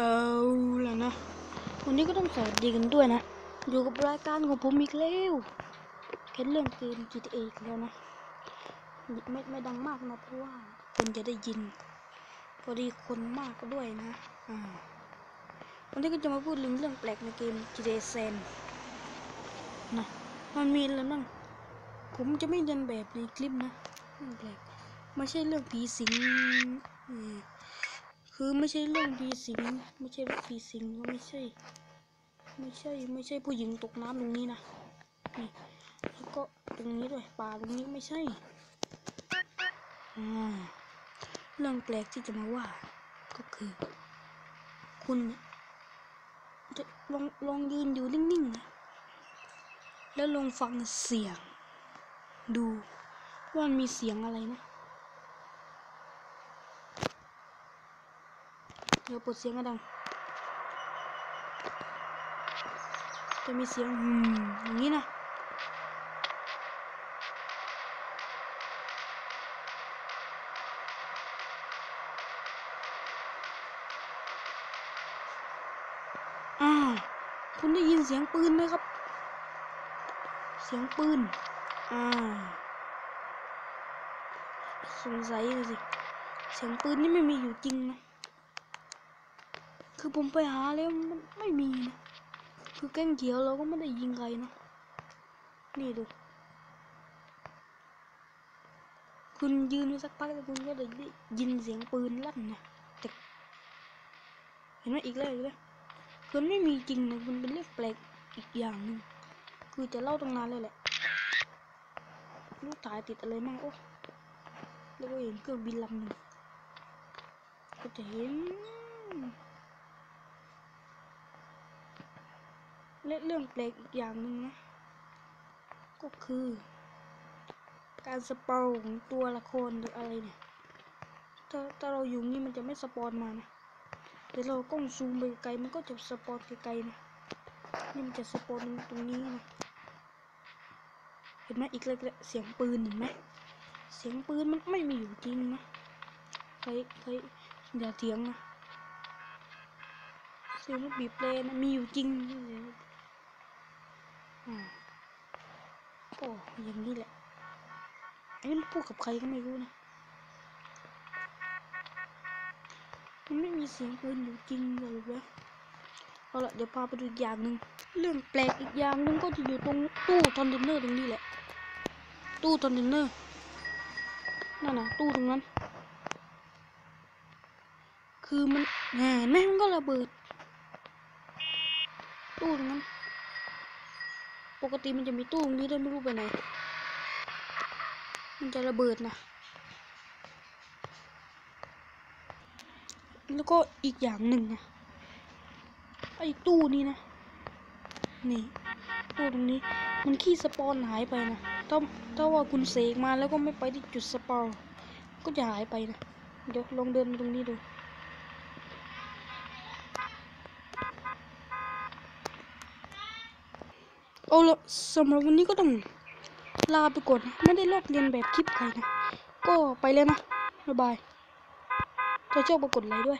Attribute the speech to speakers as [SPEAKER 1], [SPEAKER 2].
[SPEAKER 1] เอาล่ะนะ วันนี้ก็ต้องสวัสดีกันด้วยนะ อยู่กับรายการของผมอีกแล้วเห็นเรื่องเกม GTA อีกแล้วนะ ไม่ไม่ดังมากนะเพราะว่าคนจะได้ยิน พอดีคนมากก็ด้วยนะอ่าวันนี้ก็จะมาพูดเรื่องเรื่องแปลกในเกม GTA San นะ มันมีแล้วนั่งผมจะไม่เดินแบบในคลิปนะเรื่องแปลกไม่ใช่เรื่องผีสิงอืม คือไม่ใช่เรื่องผีสิงไม่ใช่เรื่องผีสิงไม่ใช่ ไม่ใช่ไม่ใช่ผู้หญิงตกน้ำตรงนี้นะนี่แล้วก็ตรงนี้ด้วยป่าตรงนี้ไม่ใช่อ่าเรื่องแปลกที่จะมาว่า ก็คือ คุณจะลองลองยืนอยู่นิ่งๆนะแล้วลองฟังเสียง ดูว่ามันมีเสียงอะไรนะ เดี๋ยวปิดเสียงกระดัง จะมีเสียงอืมอย่างนี้นะคุณได้ยินเสียงปืนไหมครับ เสียงปืน อ่า สงสัยเลยสิ เสียงปืนนี่ไม่มีอยู่จริงนะ คือผมไปหาแล้วมันไม่มีนะ คือแก้งเขียวเราก็ไม่ได้ยิงใครนะ นี่ดู คุณยืนดูสักพักแล้วคุณก็ได้ยินเสียงปืนลั่นนะแต่เห็นไหมอีกแล้วอีกแล้วคือไม่มีจริงนะคุณเป็นเรื่องแปลกอีกอย่างหนึ่งคือจะเล่าตั้งนานเลยแหละลูกถ่ายติดอะไรมั่งโอ้แล้วก็เห็นเครื่องบินลำหนึ่งก็จะเห็น และเรื่องแปลกอีกอย่างหนึ่งนะ ก็คือ การสปอนของตัวละครหรืออะไรเนี่ย ถ้าถ้าเราอยู่นี่มันจะไม่สปอนมานะแต่เรากล้องซูมไปไกลมันก็จะสปอนไกลๆนะ นี่มันจะสปอนตรงนี้นะเห็นไหมอีกแล้วเสียงปืนเห็นไหมเสียงปืนมันไม่มีอยู่จริงนะใครใครอย่าเถียงนะเสียงบีบแตรนะมีอยู่จริงอ่าโอ้อย่างนี้แหละไอ้นี่มันพูดกับใครก็ไม่รู้นะมันไม่มีเสียงปืนอยู่จริงเลยว้ยเอาละเดี๋ยวพาไปดูอีกอย่างหนึ่งเรื่องแปลกอีกอย่างหนึ่งก็จะอยู่ตรงตู้คอนเทนเนอร์ตรงนี้แหละ ตู้คอนเทนเนอร์นั่นน่ะตู้ตรงนั้น คือมันแหมแม่งก็ระเบิดตู้ตรงนั้น ปกติมันจะมีตู้ตรงนี้ด้วยไม่รู้ไปไหน มันจะระเบิดนะ แล้วก็อีกอย่างหนึ่งนะ ไอ้ตู้นี้นะ นี่ ตู้ตรงนี้ มันขี้สปอนหายไปนะถ้าถ้าว่าคุณเสกมาแล้วก็ไม่ไปที่จุดสปอนก็จะหายไปนะ เดี๋ยวลองเดินตรงนี้ดู เอาละสำหรับวันนี้ก็ต้องลาไปก่อนนะไม่ได้ลอกเรียนแบบคลิปใครนะ ก็ไปแล้วนะ บ๊ายบายถ้าชอบก็กดไลค์ด้วย